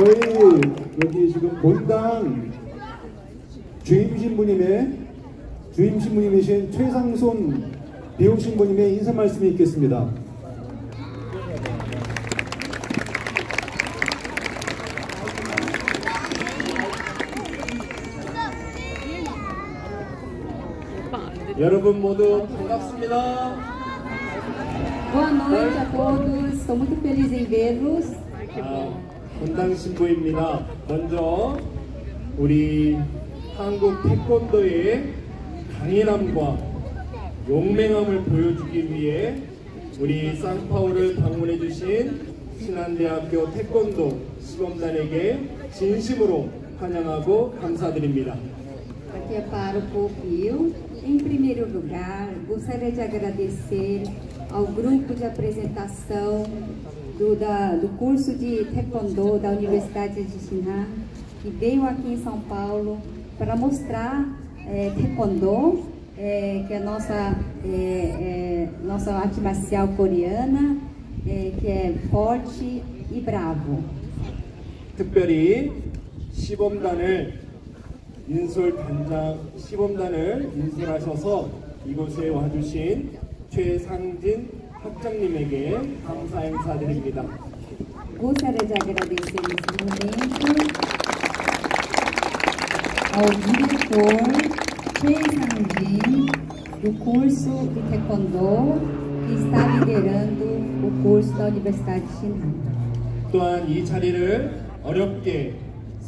저희 여기 지금 본당 주임 신부님의 주임 신부님이신 최상손 비용 신부님의 인사 말씀이 있겠습니다. 여러분 모두 반갑습니다. Boa noite a todos, estou muito feliz em vê-los. 아, 본당 신부입니다. 먼저 우리 한국 태권도의 강인함과 용맹함을 보여주기 위해 우리 상파울을 방문해 주신 신한대학교 태권도 시범단에게 진심으로 환영하고 감사드립니다. Em primeiro lugar, gostaria de agradecer ao grupo de apresentação do, da- do curso de Taekwondo da Universidade de Xinhan, que veio aqui em São Paulo para mostrar eh, Taekwondo, eh, que é a nossa, eh, eh, nossa arte marcial coreana, eh, que é forte e bravo. 특별히 시범단을 인솔 단장 시범단을 인솔하셔서 이곳에 와주신 최상진 학장님에게 감사 행사 드립니다. Momento ao diretor Choi Sang-jin do curso de Taekwondo que está liderando o curso da Universidade de Xinhan. 또한 이 자리를 어렵게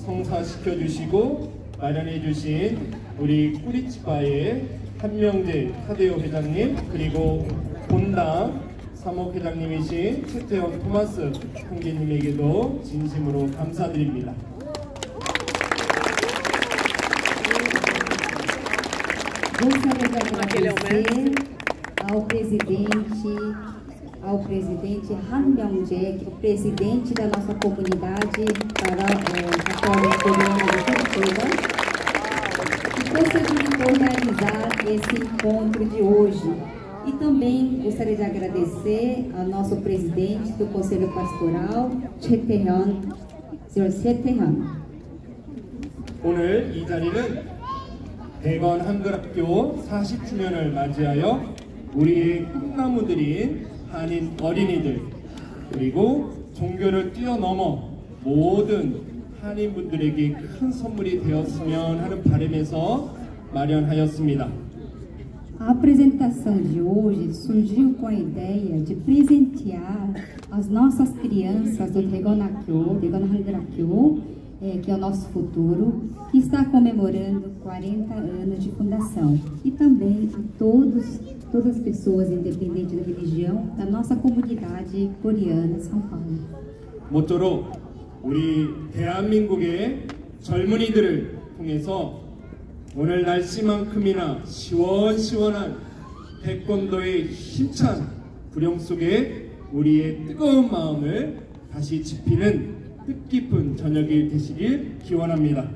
성사시켜 주시고 마련해 주신 우리 꾸리치바의 한명재 타데오 회장님 그리고 본당 사목 회장님이신 최태원 토마스 총재님에게도 진심으로 감사드립니다. Gostaria de agradecer ao presidente, ao presidente Han Myung-jae, que é o presidente da nossa comunidade para eh, católica coreana de Curitiba, que possibilitou realizar esse encontro de hoje. E também gostaria de agradecer ao nosso presidente do Conselho Pastoral, Chetehan, senhor Chetehan. 오늘 이 자리는 대건 한글학교 40주년을 맞이하여 우리의 꿈나무들인 한인 어린이들 그리고 종교를 뛰어넘어 모든 한인분들에게 큰 선물이 되었으면 하는 바람에서 마련하였습니다. A apresentação de hoje surgiu com a ideia de presentear as nossas crianças do Regonakyo, Regon Hangrakyo, eh, que é o nosso futuro, que está comemorando 40 anos de fundação. E também a todos, todas as pessoas, independente da religião, da nossa comunidade coreana, São Paulo. 모쪼록 우리 대한민국의 젊은이들을 통해서 오늘 날씨만큼이나 시원시원한 태권도의 힘찬 구령 속에 우리의 뜨거운 마음을 다시 지피는 뜻깊은 저녁이 되시길 기원합니다.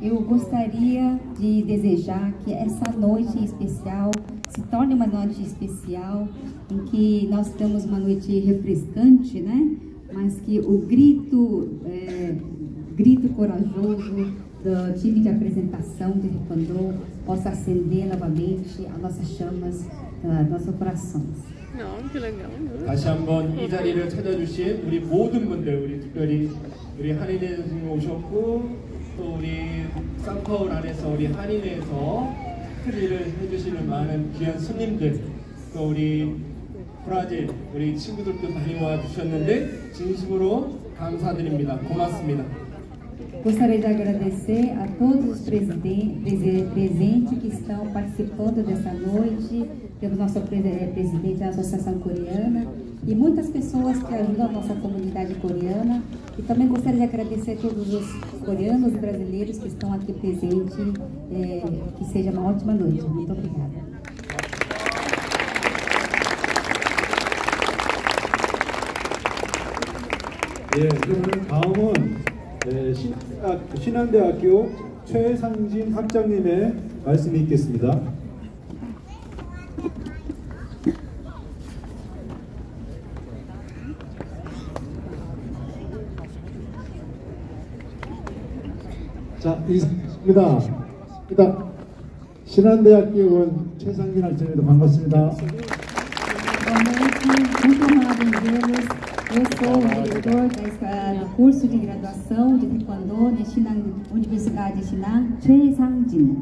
Eu gostaria de desejar que essa noite especial se torne uma noite especial em que nós temos uma noite refrescante, né? Mas que o grito, é, grito corajoso do time de apresentação de Taekwondo possa acender novamente as nossas chamas dos nossos corações. Não, que legal. né? 다시 한번 이 자리를 찾아주신 우리 모든 분들, 우리 특별히 우리 한인회 선생님 오셨고 또 우리 쌍파울 안에서 우리 한인회에서 큰 일을 해주시는 많은 귀한 손님들 또 우리 브라질 우리 친구들도 많이 와 주셨는데 진심으로 감사드립니다. 고맙습니다. Gostaria de agradecer a todos os presiden- prese- presentes que estão participando dessa noite. Temos nosso pre- eh, presidente da Associação Coreana e muitas pessoas que ajudam a nossa comunidade coreana. E também gostaria de agradecer a todos os coreanos e brasileiros que estão aqui presentes. eh, que seja uma ótima noite. Muito obrigada. 예, 그러면 다음은 예, 신한대학, 신한대학교 최상진 학장님의 말씀이 있겠습니다. 자, 이상입니다. 일단 신한대학교 원 최상진 학생님도 반갑습니다. Eu sou o diretor da curso de graduação de Taekwondo na Shinhan, Universidade Choi Sang-jin.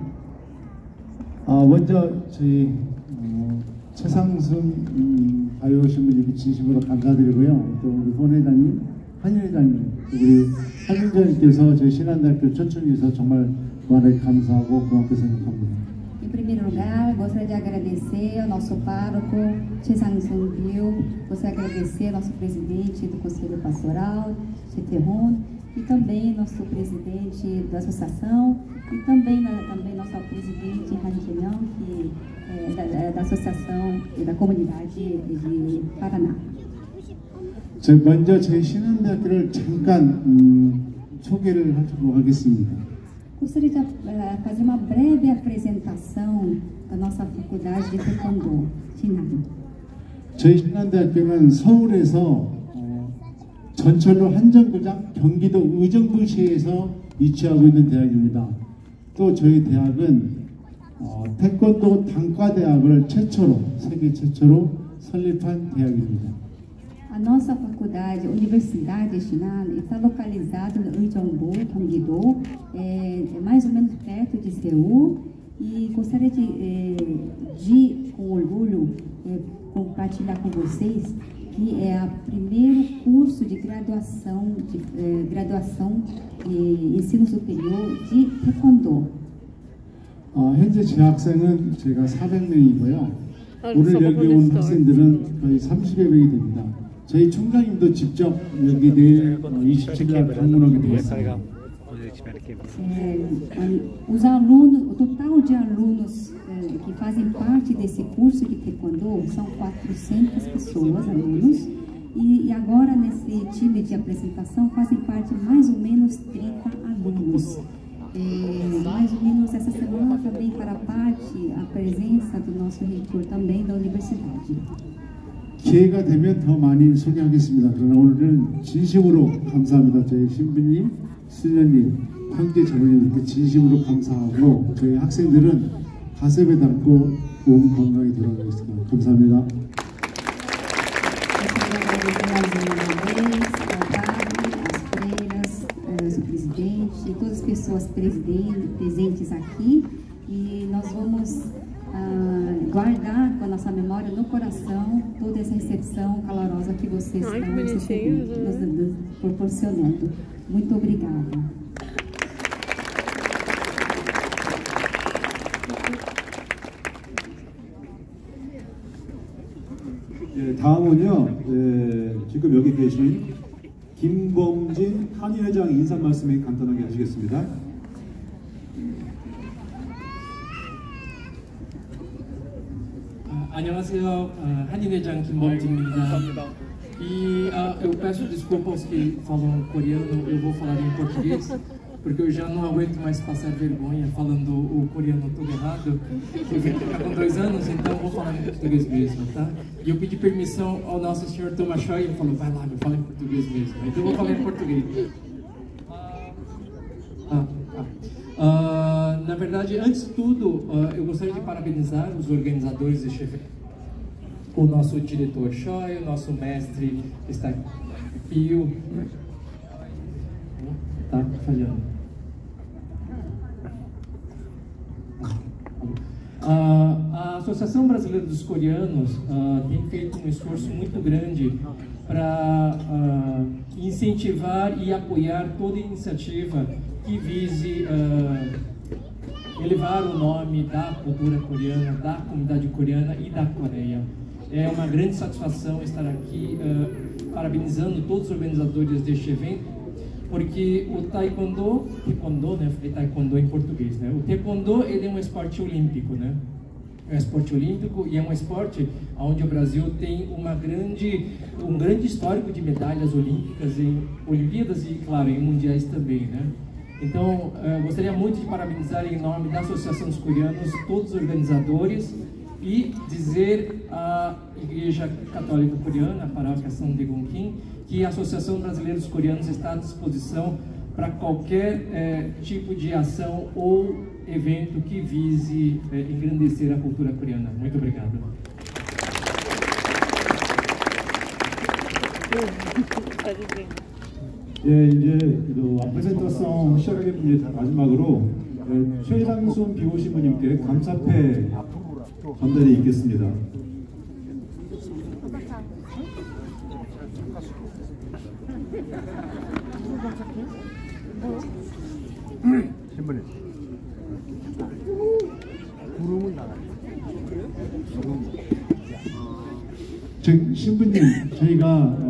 아, 먼저 저희 어, 최상승 음, 가요신 분에게 진심으로 감사드리고요. 또 우리 본 회장님, 한 회장님, 우리 한민정님께서 저희 신한대학교 초청해서 정말 무한하게 감사하고 고맙게 생각합니다. Em primeiro lugar, gostaria de agradecer ao nosso pároco, Choi Sang-jin Bill, gostaria de agradecer ao nosso presidente do Conselho Pastoral, Cheterron, e também nosso presidente da associação, e também, na- também nosso presidente Han Jae-myung, que é da, da- da associação e da comunidade de Paraná. 저 먼저 저희 신한대학교를 잠깐 음, 소개를 하도록 하겠습니다. Gostaria de eh, fazer uma breve apresentação da nossa faculdade de Taekwondo, Shinhan. 저희 신한대학교는 서울에서 어, 전철로 한정거장 경기도 의정부시에서 위치하고 있는 대학입니다. 또 저희 대학은 어, 태권도 단과대학을 최초로 세계 최초로 설립한 대학입니다. A nossa faculdade, Universidade de Shinhan, está localizada no Uijeongbu, Gyeonggi-do, é, é mais ou menos perto de Seul. E gostaria de, eh, de com orgulho, eh, compartilhar com vocês que é o primeiro curso de graduação, de eh, graduação e ensino superior de Taekwondo. 어, 현재 재학생은 저희가 400명이고요. 아, 오늘 저거 여기 온 보냈어. 학생들은 거의 30여 명이 됩니다. 저희 총장님도 직접 여기 내일 어, 27일 방문하게 되었습니다. É, a- os alunos, o total de alunos eh, que fazem parte desse curso de Taekwondo são 400 pessoas, alunos, e, e agora nesse time de apresentação fazem parte mais ou menos 30 alunos. Eh, mais ou menos essa semana também fará parte a presença do nosso reitor também da universidade. 기회가 되면 더 많이 소개하겠습니다. 그러나 오늘은 진심으로 감사합니다. 저희 신부님, 수녀님, 형제 자매님 이렇게 진심으로 감사하고 저희 학생들은 가슴에 담고 몸 건강히 돌아가겠습니다. 감사합니다. Eh, todas. E ah, guardar com a nossa memória no coração toda essa recepção calorosa que vocês Ai, que estão nos bonitinhos, recebendo, nos- nos proporcionando. Muito obrigada. 예, 다음은요. 예, 지금 여기 계신 김범진 한의회장 인사 말씀에 간단하게 하시겠습니다. 안녕하세요. Ah, 한인회장 김범진입니다. E ah, eu peço desculpa aos que falam coreano, eu vou falar em português, porque eu já não aguento mais passar vergonha falando o coreano todo errado. Eu vim cá com dois anos, então eu vou falar em português mesmo, tá? E eu pedi permissão ao nosso senhor Thomas Choi, ele falou, vai lá, meu, fala em português mesmo. Então eu vou falar em português. Ah, tá. Ah, na verdade, antes de tudo, ah, eu gostaria de parabenizar os organizadores deste evento. O nosso diretor Choi, o nosso mestre está Pio. Tá falhando. Ah, a Associação Brasileira dos Coreanos ah, tem feito um esforço muito grande para incentivar e apoiar toda iniciativa que vise elevar o nome da cultura coreana, da comunidade coreana e da Coreia. É uma grande satisfação estar aqui ah, parabenizando todos os organizadores deste evento, porque o taekwondo, taekwondo, né? Falei taekwondo em português, né? O taekwondo ele é um esporte olímpico, né? É um esporte olímpico e é um esporte onde o Brasil tem uma grande, um grande histórico de medalhas olímpicas em Olimpíadas e, claro, em mundiais também, né? Então, eh, gostaria muito de parabenizar em nome da Associação dos Coreanos todos os organizadores e dizer à Igreja Católica Coreana, a paróquia São Daegung Kim, que a Associação Brasileira dos Coreanos está à disposição para qualquer é, tipo de ação ou evento que vise é, engrandecer a cultura coreana. Muito obrigado. 예, 이제 그 프레젠터성 시작하겠습니다. 마지막으로 예, 최상순 비호신부님께 감사패 전달이 있겠습니다. 신부님. 구름은 나가요. 저, 신부님, 저희가 어,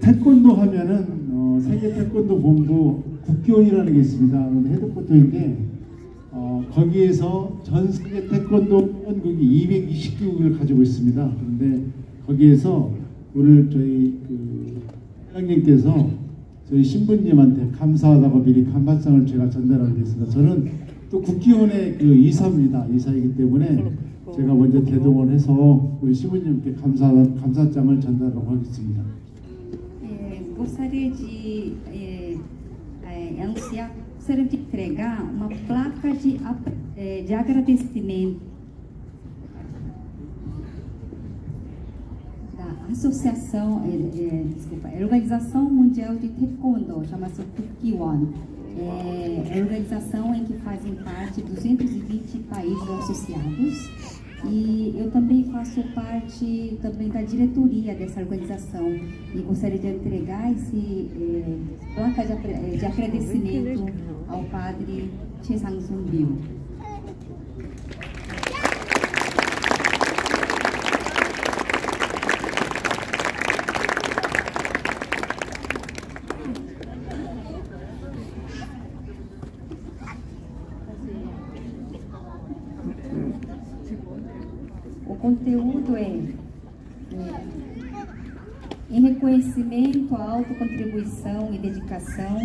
태권도 하면은 어, 세계 태권도 본부 국교원이라는 게 있습니다. 헤드쿼터인데 어, 거기에서 전 세계 태권도 원국이 220개국을 가지고 있습니다. 그런데 거기에서 오늘 저희 그 회장님께서 저희 신부님한테 감사하다고 미리 감사장을 제가 전달하겠습니다. 저는 또 국기원의 그 이사입니다. 이사이기 때문에 제가 먼저 대동원해서 우리 신부님께 감사 감사장을 전달하도록 하겠습니다. É, gostaria de é, é, anunciar, gostaria de entregar uma placa de, é, de agradecimento da Associação, é, é, desculpa, é Organização Mundial de Taekwondo, chama-se Kukiwon. É a organização em que fazem parte 220 países associados e eu também faço parte também da diretoria dessa organização e gostaria de entregar esse eh, placa de, eh, de agradecimento ao padre Che Sang-sun conteúdo é, em reconhecimento à autocontribuição e dedicação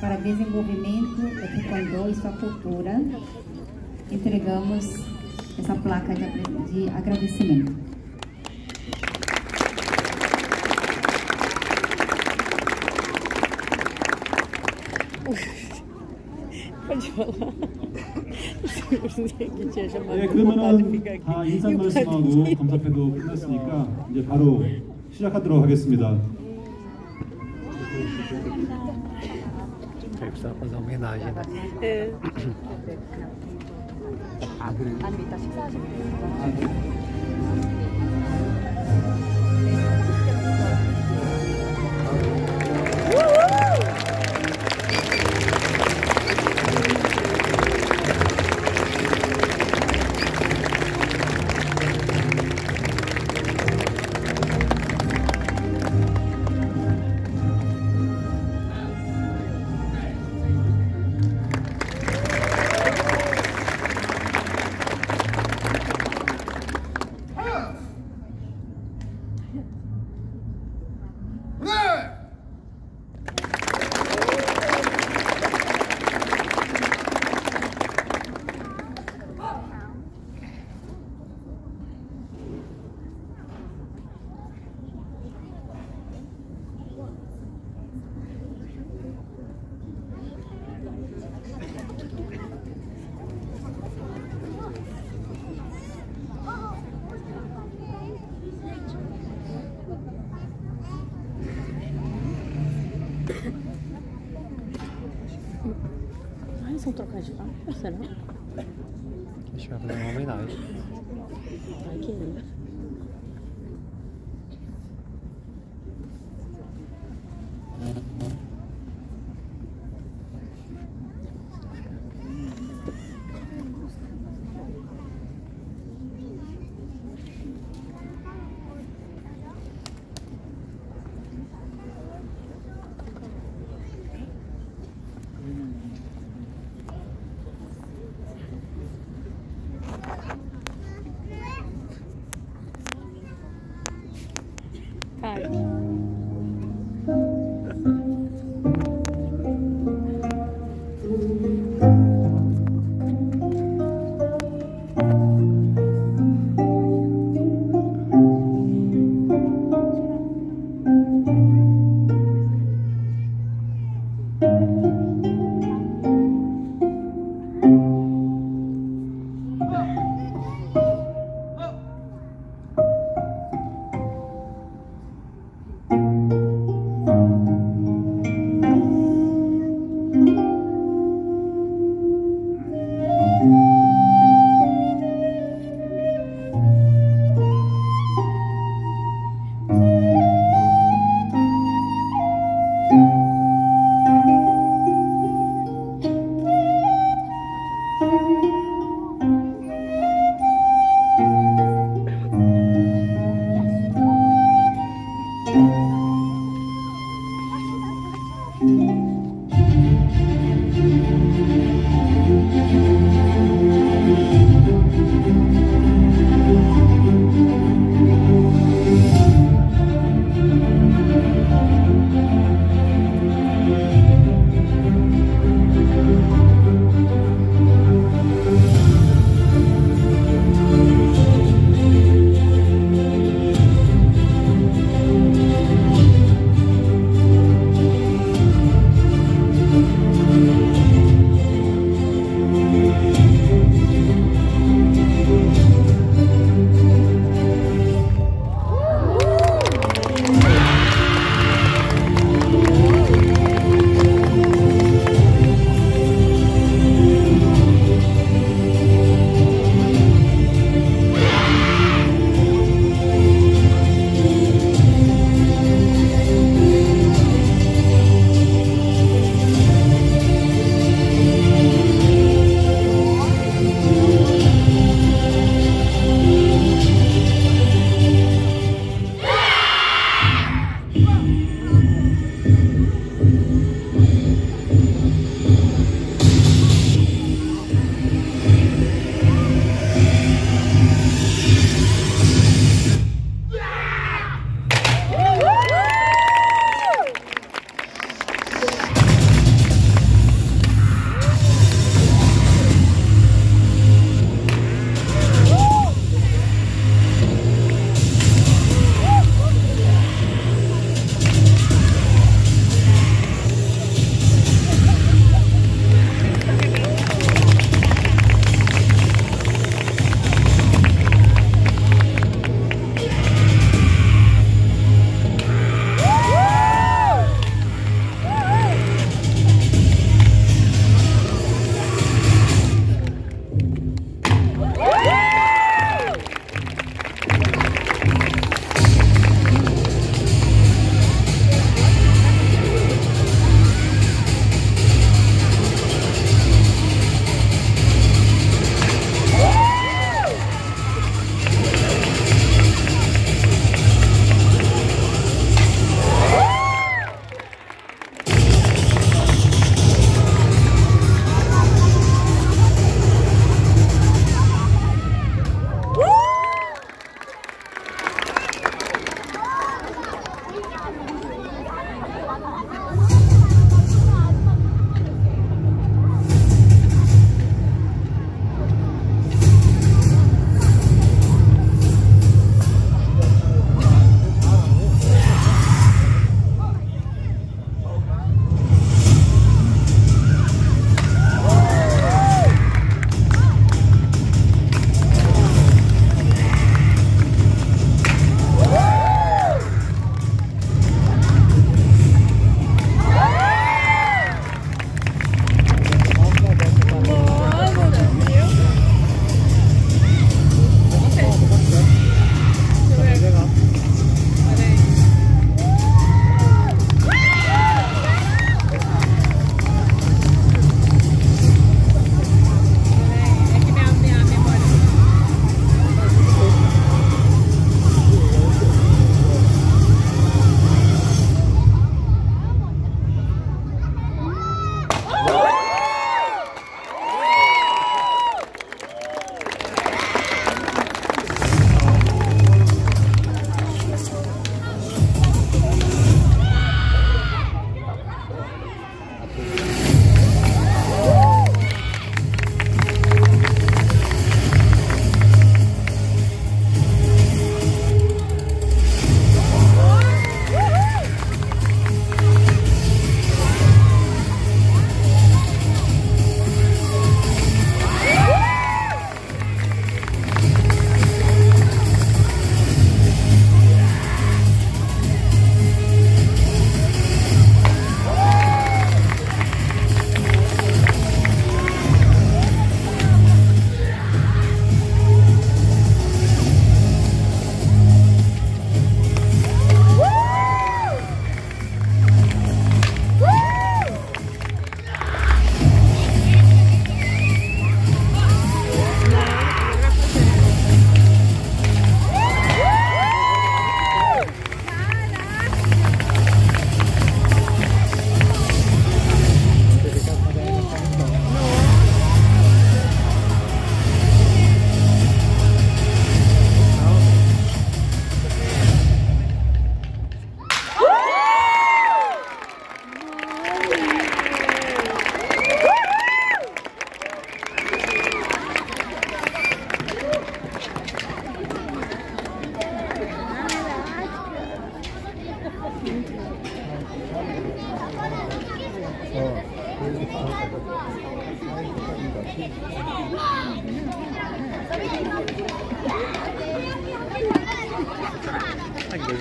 para desenvolvimento do Taekwondo e sua cultura, entregamos essa placa de agradecimento. Pode falar. 예, de 그러면은. 다 인사 E 말씀하고 감사패도 끝났으니까 이제 바로 시작하도록 하겠습니다. Precisa fazer uma homenagem, né? É. Ai, são trocadas de papo, será? A gente vai fazer uma homenagem.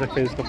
Eu já fez com a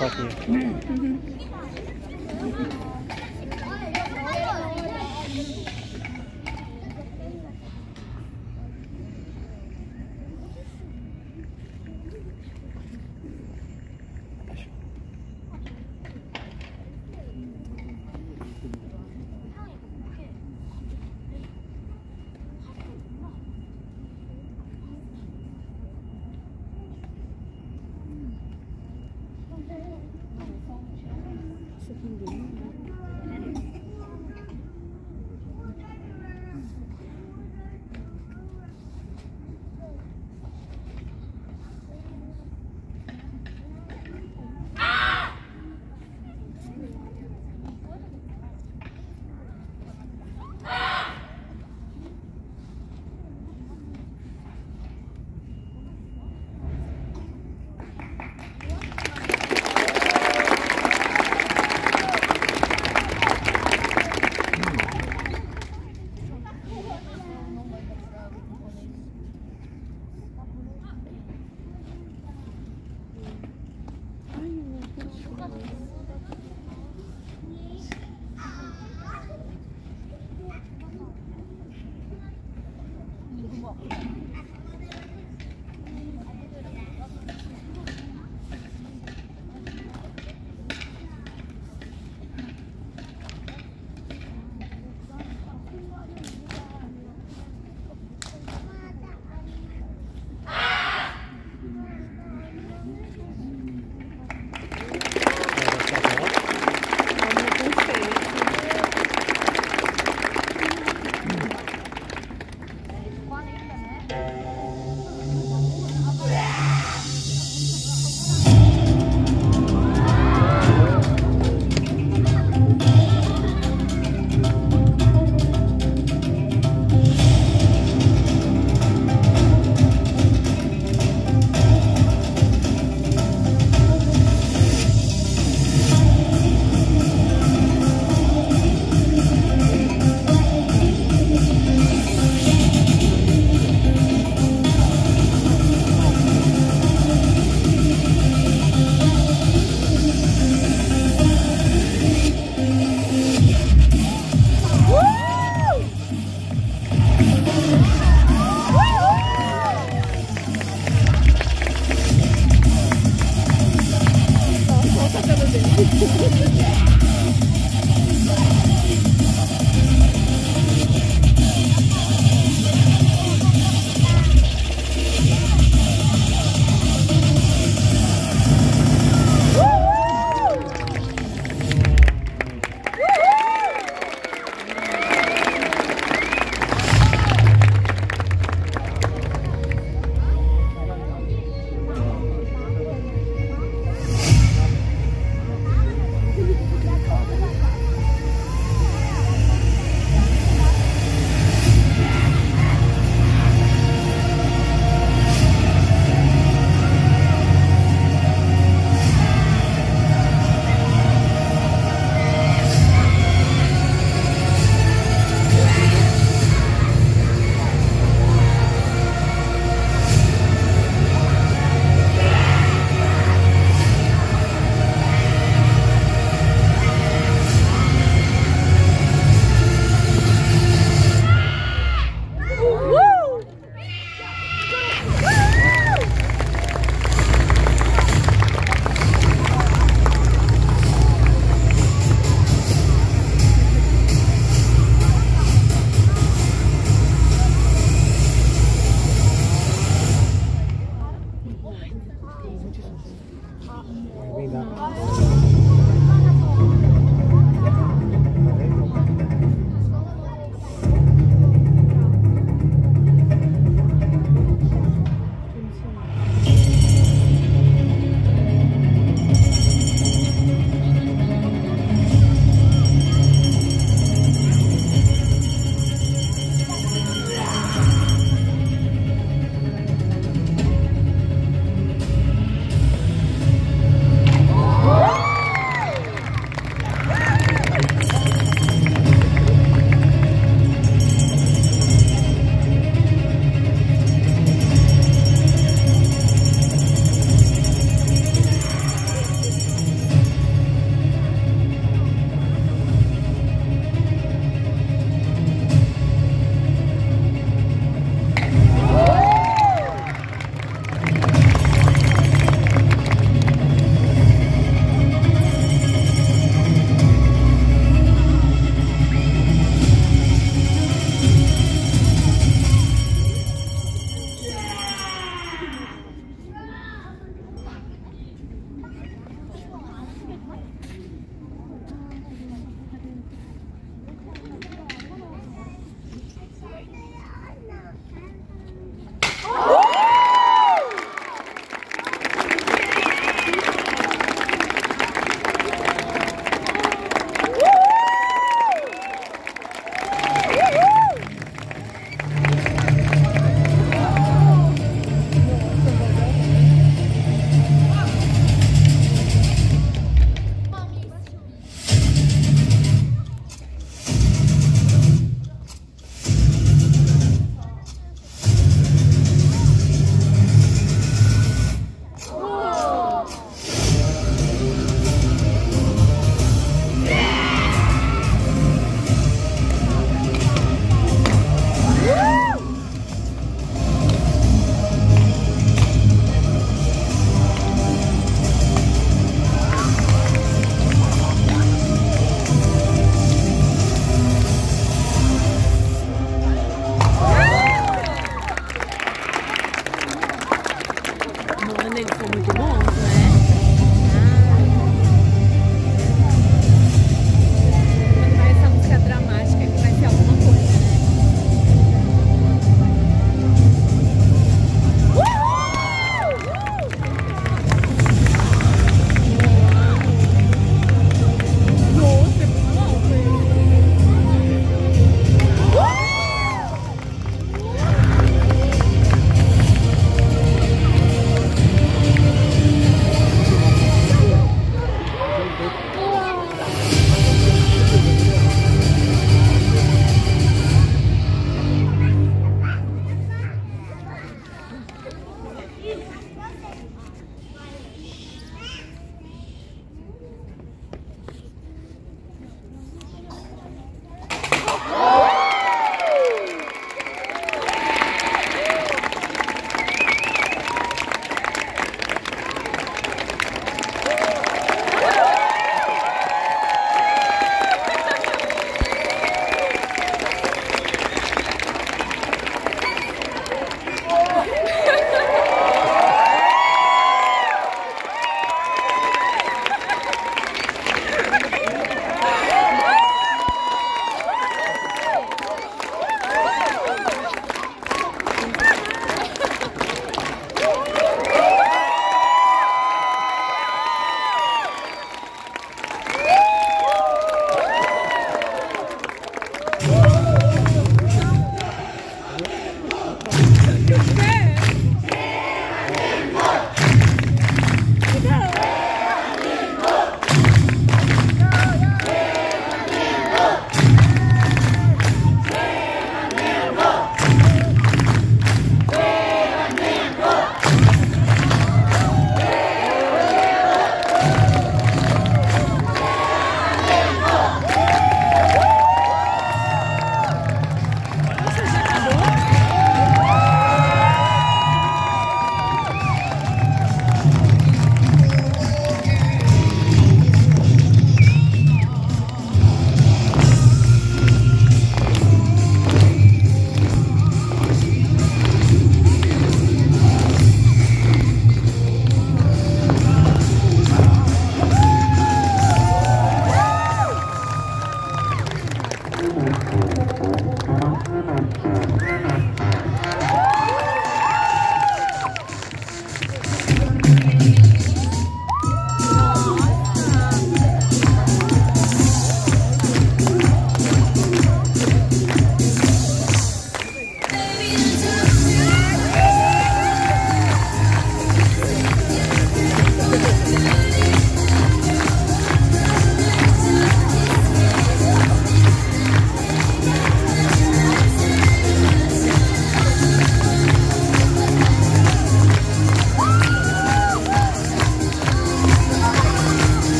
the day.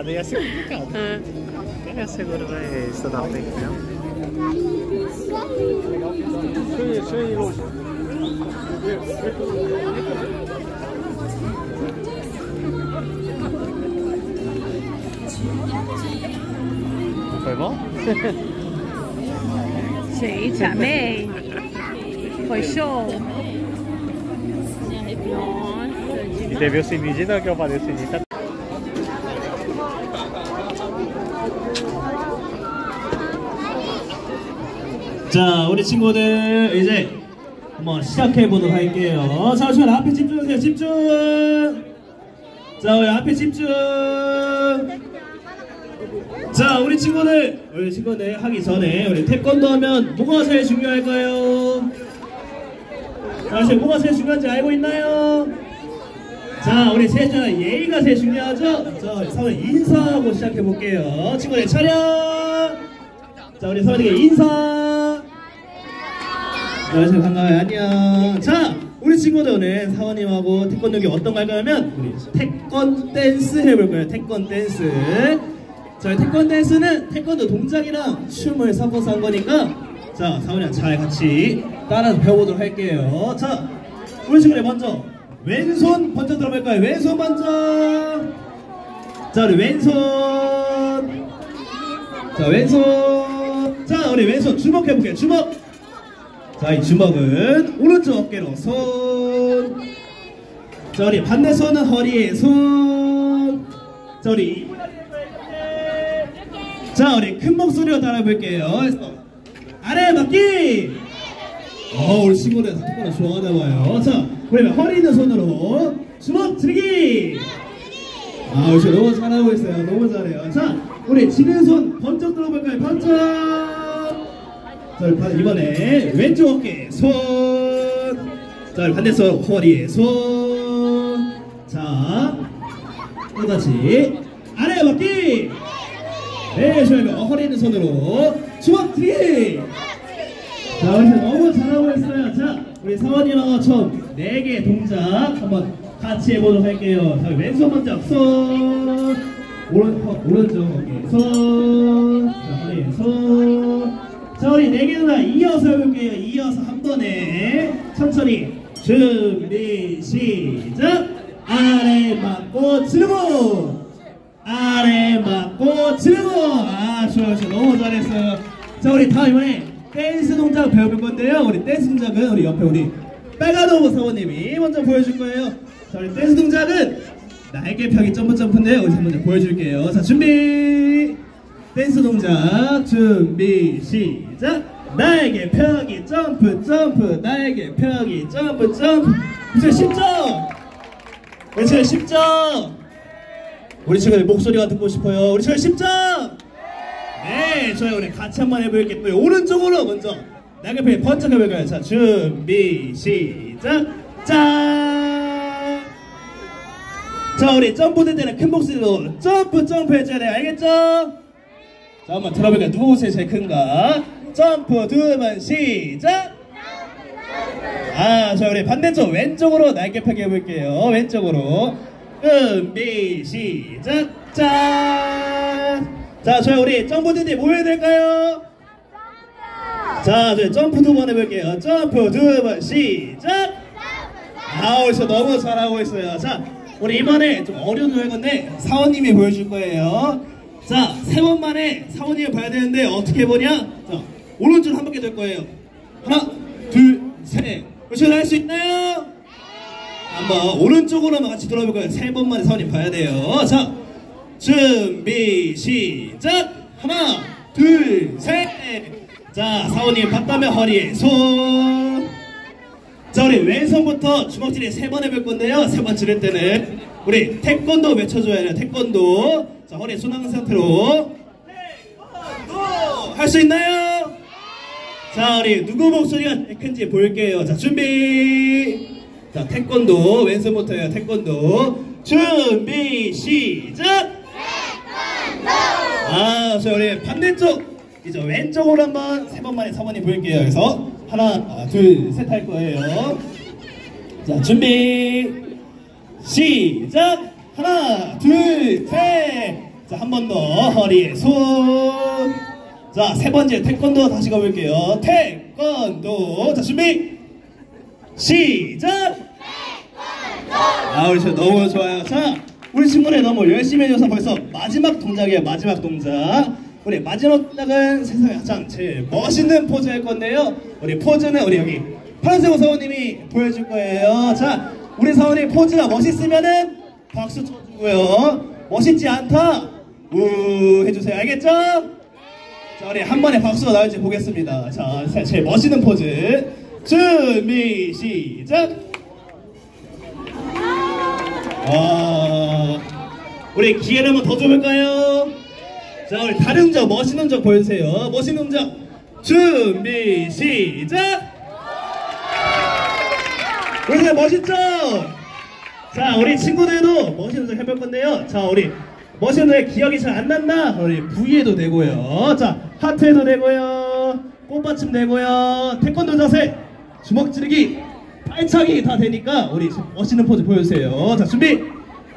Parado ia ser complicado. É. Quem é seguro vai estudar fake mesmo? Foi bom? Gente, amei. Foi show. Nossa, E demais. teve o não que eu falei, o sininho tá 자, 우리 친구들 이제 한번 시작해 보도록 할게요. 자, 저 앞에 집중하세요. 집중. 자, 우리 앞에 집중. 자, 우리 친구들, 우리 친구들 하기 전에 우리 태권도 하면 뭐가 제일 중요할까요? 자, 지금 뭐가 제일 중요한지 알고 있나요? 자, 우리 중요한 예의가 제일 중요하죠? 자, 사원 인사하고 시작해 볼게요. 친구들 차렷. 자, 우리 사원에게 인사. 안녕하세요. 반가워요. 안녕. 자 우리 친구들 오늘 사원님하고 태권도기 어떤 거 할까 하면 우리 태권 댄스 해볼 거예요. 태권 댄스. 저희 태권 댄스는 태권도 동작이랑 춤을 섞어서 한 거니까 자 사원이랑 잘 같이 따라서 배워보도록 할게요. 자 우리 친구들 먼저 왼손 먼저 들어볼까요? 왼손 먼저 자 우리 왼손. 자 왼손. 자 우리 왼손 주먹 해볼게요. 주먹 자, 이 주먹은 오른쪽 어깨로 손. 자, 우리 반대 손은 허리에 손. 자, 우리 자, 우리 큰 목소리로 따라해볼게요. 그래서 아래 맞기. 어, 우리 친구들 태권도 좋아하나 봐요. 자, 그러면 허리 있는 손으로 주먹 들기. 아, 우리 너무 잘하고 있어요. 너무 잘해요. 자, 우리 지는 손 번쩍 들어볼까요? 번쩍. 자, 이번에 왼쪽 어깨 손. 자, 우리 반대손 허리에 손. 자, 똑같이 아래 맞기. 네, 저희가 허리 있는 손으로 주먹 들기. 자, 우리 너무 잘하고 있어요. 자, 우리 사원님하고 처음 네개 동작 한번 같이 해보도록 할게요. 자, 왼손 먼저 손. 오른, 허, 오른쪽 어깨 손. 자, 허리에 손. 자, 우리 네개 누나 이어서 해볼게요. 이어서 한 번에 천천히 준비 시작. 아래 막고 지르고 아래 막고 지르고 아 좋아요 좋아요 너무 잘했어요. 자, 우리 다음 이번에 댄스 동작 배워볼 건데요. 우리 댄스 동작은 우리 옆에 우리 빨간옷 사범님이 먼저 보여줄 거예요. 자, 우리 댄스 동작은 날개 펴기 점프 점프인데 여기서 먼저 보여줄게요. 자, 준비. 댄스 동작 준비 시작. 날개 펴기 점프 점프 날개 펴기 점프 점프. 이제 10점. 이제 10점. 우리 친구들 목소리가 듣고 싶어요. 우리 친구들 10점. 네, 저희 우리 같이 한번 해볼게요. 오른쪽으로 먼저 날개펴기 번쩍 해볼까요? 자, 준비 시작. 짠. 자, 우리 점프 될 때는 큰 목소리로 점프 점프 해줘야 돼요. 알겠죠? 자, 한번 들어볼까요? 누구 옷이 제일 큰가? 점프 두 번 시작. 아, 자, 우리 반대쪽 왼쪽으로 날개 펴기 해볼게요. 왼쪽으로. 준비 시작. 짠. 자, 저희 우리 점프 될때뭐 될까요? 자, 저희 점프 두 번 해볼게요. 점프 두 번 시작. 아우, 저 너무 잘하고 있어요. 자, 우리 이번에 좀 어려운 노래건데 사원님이 보여줄 거예요. 자, 세 번 만에 사원님이 봐야 되는데 어떻게 보냐? 자, 오른쪽 한 바퀴 돌 거예요. 하나, 둘, 셋. 그렇죠? 할수 있나요? 한번 오른쪽으로만 같이 돌아볼 거예요. 세 번 만에 사원님 봐야 돼요. 자, 준비 시작. 하나, 둘, 셋. 자, 사원님 봤다면 허리에 손. 자 우리 왼손부터 주먹질이 세 번 해볼 건데요. 세 번 지를 때는 우리 태권도 외쳐줘야 해요. 태권도. 자 허리 순항 상태로 할 수 있나요? 자 우리 누구 목소리가 큰지 볼게요. 자 준비. 자 태권도 왼손부터요. 태권도 준비 시작. 아, 저 우리 반대쪽 이제 왼쪽으로 한번 세 번만에 사번이 보일게요. 그래서 하나, 아, 둘, 셋 할 거예요. 자, 준비 시작. 하나, 둘, 셋. 자, 한 번 더 허리에 손. 자, 세 번째 태권도 다시 가볼게요. 태권도. 자, 준비 시작. 아, 우리 저 너무 좋아요. 자, 우리 친구들 너무 열심히 해줘서 벌써 마지막 동작이에요. 마지막 동작. 우리 마지막 동작은 세상에 가장 제일 멋있는 포즈 할 건데요. 우리 포즈는 우리 여기 파란색 사원님이 보여줄 거예요. 자, 우리 사원님 포즈가 멋있으면은 박수 쳐주고요. 멋있지 않다. 우 해주세요. 알겠죠? 자, 우리 한 번에 박수가 나올지 보겠습니다. 자, 제일 멋있는 포즈. 준비, 시작! 아, 우리 기회를 한번 더 줘볼까요? 자, 우리 다른 동작, 멋있는 동작 보여주세요. 멋있는 동작. 준비, 시작! 우리 들 멋있죠? 자, 우리 친구들도 동작 해볼 건데요. 자, 우리 동작 기억이 잘 안 난다? 우리 V에도 되고요. 자, 하트에도 되고요. 꽃받침 되고요. 태권도 자세, 주먹 찌르기, 팔차기 다 되니까 우리 멋있는 포즈 보여주세요. 자, 준비!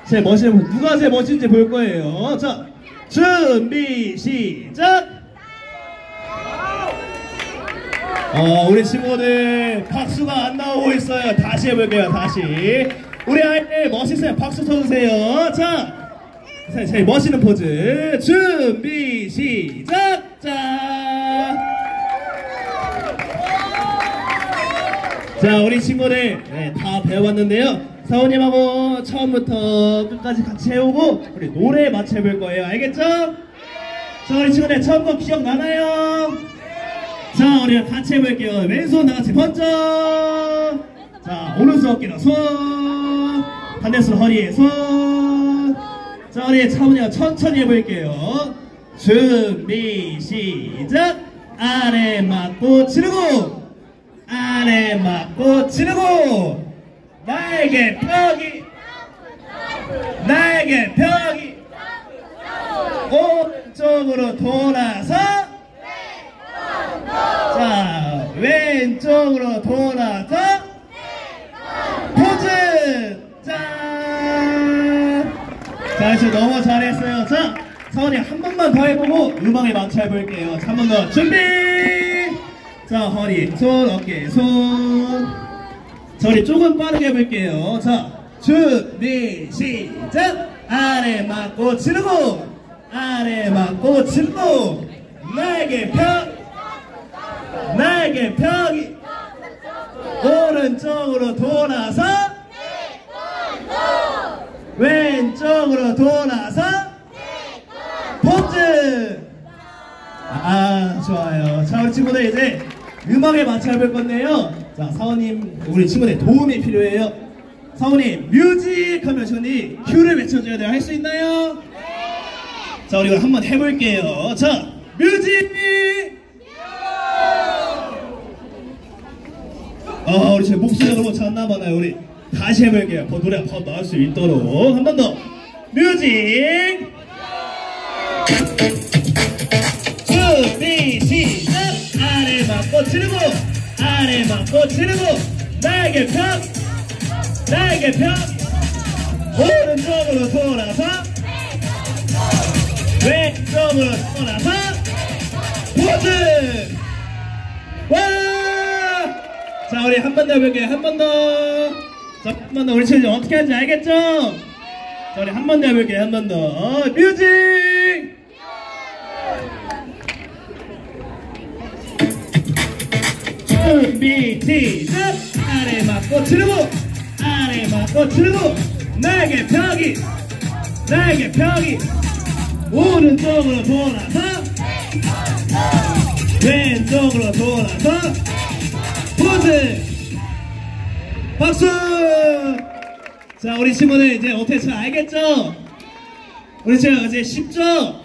제 멋있는 포즈, 누가 제일 멋있는지 볼 거예요. 자, 준비, 시작! 어, 우리 친구들 박수가 안 나오고 있어요. 다시 해볼게요. 다시. 우리 아이들 멋있어요. 박수 쳐주세요. 자, 자, 제일 멋있는 포즈. 준비, 시작! 자. 자, 우리 친구들 네, 다 배워봤는데요. 사원님하고 처음부터 끝까지 같이 해오고 우리 노래 맞춰 볼 거예요. 알겠죠? 자, 우리 친구들 처음 거 기억나나요? 자, 우리 같이 해볼게요. 왼손 다 같이 번쩍. 자, 오른손 어깨로 손. 반대손 허리에 손. 자, 우리 차분히 천천히 해볼게요. 준비, 시작. 아래 맞고 치르고. 아래 맞고 치르고. 나에게 펴기. 나에게 펴기. 오른쪽으로 돌아서. 자, 왼쪽으로 돌아서 포즈! 짠! 자, 지금 너무 잘했어요. 자, 사원이 한 번만 더 해보고 음악에 맞춰 해볼게요. 자, 한번 더 준비! 자, 허리, 손, 어깨, 손. 자, 우리 조금 빠르게 해볼게요. 자, 준비, 시작! 아래 맞고 치르고, 아래 맞고 치르고, 나에게 펴, 나에게 펴기 오른쪽으로 돌아서 왼쪽으로 돌아서 포즈. 아 좋아요. 자 우리 친구들 이제 음악에 맞춰 볼 건데요. 자 사범님 우리 친구들 도움이 필요해요. 사범님 music 하면 저희 큐를 외쳐줘야 돼요. 할 수 있나요? 자 우리 이걸 한번 해볼게요. 자 music! 아 우리 제 목소리가 너무 작나 봐요. 우리 다시 해볼게요. 더 노래가 더 나올 수 있도록. 한 번 더. music 준비 시작 아래 맞고 치르고 아래 맞고 치르고 나에게 펴 나에게 펴 오른쪽으로 돌아서 왼쪽으로 돌아서 포즈 와! 자, 우리 한 번 더 해볼게요. 한 번 더. 자, 한 번 더. 우리 친구 어떻게 하는지 알겠죠? 자, 우리 한 번 더 해볼게요. 한 번 더. 어, 뮤직! 준비, 시작! 아래 맞고 치르고, 아래 맞고 치르고, 나에게 펴기, 나에게 펴기, 오른쪽으로 돌아서, 왼쪽으로 돌아서, 포즈! 박수! 자, 우리 친구들 이제 어떻게 잘 알겠죠? 우리 친구 이제 쉽죠?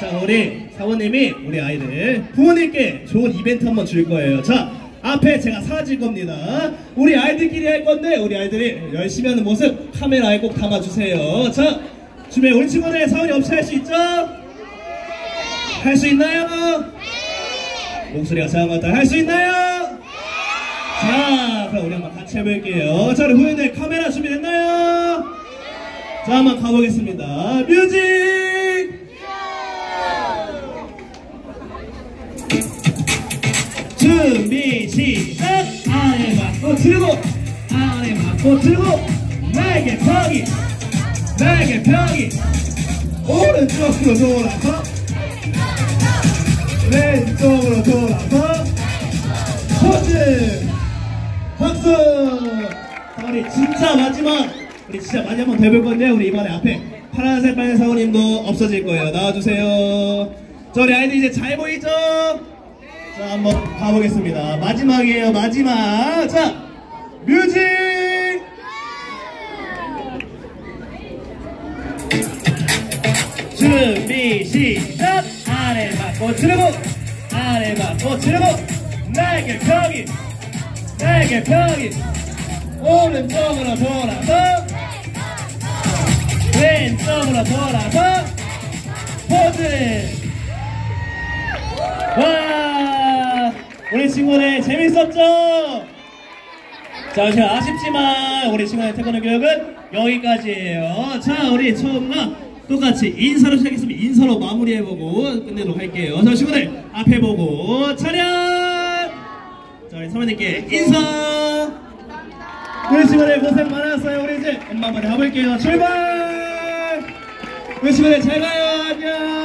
자, 우리 사모님이 우리 아이들 부모님께 좋은 이벤트 한번 줄 거예요. 자, 앞에 제가 사라질 겁니다. 우리 아이들끼리 할 건데 우리 아이들이 열심히 하는 모습 카메라에 꼭 담아주세요. 자, 준비 우리 친구들 사원이 없이 할 수 있죠? 할 수 있나요? 목소리가 같아. 할수 있나요? 자, 그럼 우리 한번 같이 해볼게요. 자, 우리 후배들 카메라 준비됐나요? 자, 한번 가보겠습니다. 뮤직! 준비, 시작! 아래 맞고 들고, 아래 맞고 들고, 날개 펴기, 날개 펴기, 오른쪽으로 돌아서, 왼쪽으로 돌아서, 포즈! 박수! 자, 우리 진짜 마지막, 우리 진짜 많이 한번 더 해볼 건데, 우리 이번에 앞에 파란색 빨간 사모님도 없어질 거예요. 나와주세요. 자, 우리 아이들 이제 잘 보이죠? 자, 한번 가보겠습니다. 마지막이에요, 마지막. 자, 뮤직! 준비, 시작! 아래 맞고 들고, 아래 맞고 들고, 날개 펴기, 날개 펴기, 오른쪽으로 돌아서, 왼쪽으로 돌아서, 포즈! 와! 우리 친구들 재밌었죠? 자, 제가 아쉽지만 우리 친구의 태권도 교육은 여기까지예요. 자, 우리 처음과 똑같이 인사로 시작했으면 인사로 마무리해보고 끝내도록 할게요. 자, 친구들 앞에 보고 차렷! 자, 우리 사모님께 인사! 우리 친구들 고생 많았어요. 우리 이제 엄마 한번 가볼게요. 출발! 우리 친구들 잘 가요!